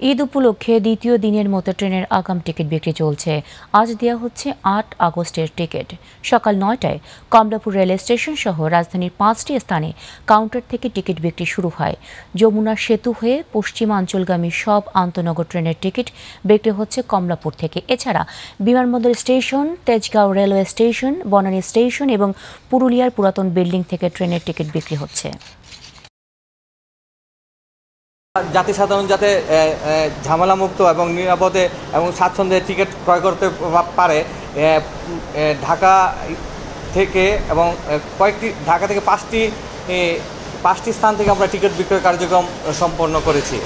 ঈদ উপলক্ষে দ্বিতীয় দিনের মতো ট্রেনের আগাম টিকিট বিক্রি চলছে। আজ দেওয়া হচ্ছে আট আগস্টের টিকিট। সকাল নয়টায় কমলাপুর রেল স্টেশন সহ রাজধানীর পাঁচটি স্থানে কাউন্টার থেকে টিকিট বিক্রি শুরু হয়। যমুনা সেতু হয়ে পশ্চিমাঞ্চলগামী সব আন্তনগর ট্রেনের টিকিট বিক্রি হচ্ছে কমলাপুর থেকে। এছাড়া বিমানবন্দর station, Tejgaon railway station, Banani station এবং পুরুলিয়ার পুরাতন বিল্ডিং থেকে ট্রেনের টিকিট বিক্রি হচ্ছে। জাতি সাধারণ যাতে ঝামেলামুক্ত এবং নিরাপদে এবং স্বাচ্ছন্দ্যে টিকিট ক্রয় করতে পারে ঢাকা থেকে এবং কয়েকটি, ঢাকা থেকে পাঁচটি পাঁচটি স্থান থেকে আমরা টিকিট বিক্রয় কার্যক্রম সম্পন্ন করেছি।